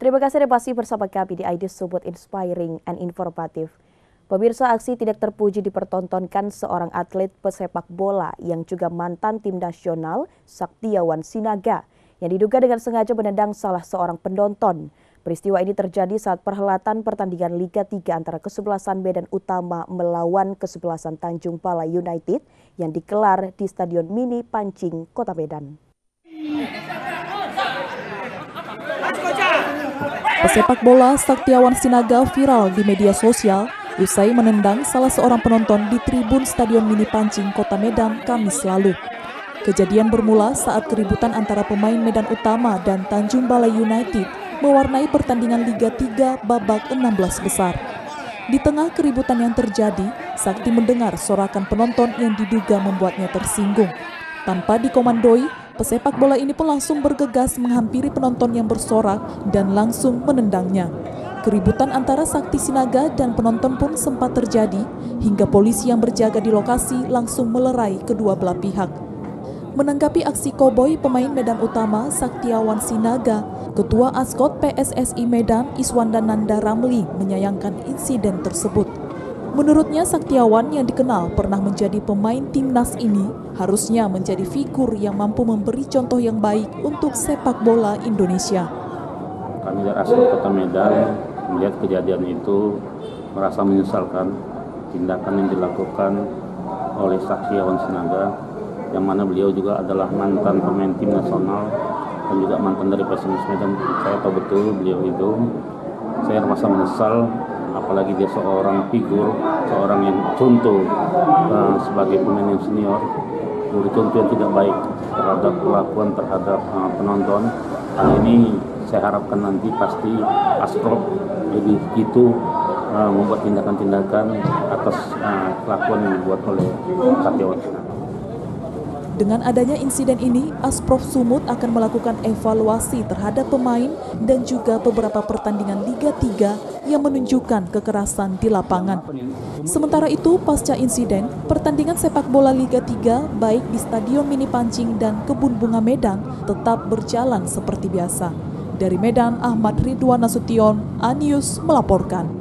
Terima kasih Anda masih bersama kami di ID Subut Inspiring and Informative. Pemirsa aksi tidak terpuji dipertontonkan seorang atlet pesepak bola yang juga mantan tim nasional Saktiawan Sinaga yang diduga dengan sengaja menendang salah seorang penonton. Peristiwa ini terjadi saat perhelatan pertandingan Liga 3 antara kesebelasan Medan Utama melawan kesebelasan Tanjung Pala United yang dikelar di Stadion Mini Pancing, Kota Medan. Pesepak bola Saktiawan Sinaga viral di media sosial usai menendang salah seorang penonton di tribun Stadion Mini Pancing Kota Medan Kamis lalu. Kejadian bermula saat keributan antara pemain Medan Utama dan Tanjung Balai United mewarnai pertandingan Liga 3 babak 16 besar. Di tengah keributan yang terjadi, Sakti mendengar sorakan penonton yang diduga membuatnya tersinggung. Tanpa dikomandoi, Pesepak bola ini pun langsung bergegas menghampiri penonton yang bersorak dan langsung menendangnya. Keributan antara Sakti Sinaga dan penonton pun sempat terjadi hingga polisi yang berjaga di lokasi langsung melerai kedua belah pihak. Menanggapi aksi koboi pemain Medan Utama Saktiawan Sinaga, Ketua Askot PSSI Medan Iswanda Nanda Ramli menyayangkan insiden tersebut. Menurutnya Saktiawan yang dikenal pernah menjadi pemain timnas ini harusnya menjadi figur yang mampu memberi contoh yang baik untuk sepak bola Indonesia. Kami dari Askot Kota Medan melihat kejadian itu merasa menyesalkan tindakan yang dilakukan oleh Saktiawan Sinaga yang mana beliau juga adalah mantan pemain tim nasional dan juga mantan dari Persimis Medan. Saya tahu betul beliau itu. Saya merasa menyesal apalagi dia seorang figur, seorang yang contoh uh, sebagai pemain yang senior, memberi contoh yang tidak baik terhadap perlakuan terhadap uh, penonton. Hal ini saya harapkan nanti pasti Asprop lebih itu uh, membuat tindakan-tindakan atas uh, kelakuan yang dibuat oleh Satyawan dengan adanya insiden ini, Asprof Sumut akan melakukan evaluasi terhadap pemain dan juga beberapa pertandingan Liga 3 yang menunjukkan kekerasan di lapangan. Sementara itu, pasca insiden, pertandingan sepak bola Liga 3 baik di Stadion Mini Pancing dan Kebun Bunga Medan tetap berjalan seperti biasa. Dari Medan, Ahmad Ridwan Nasution, Anius melaporkan.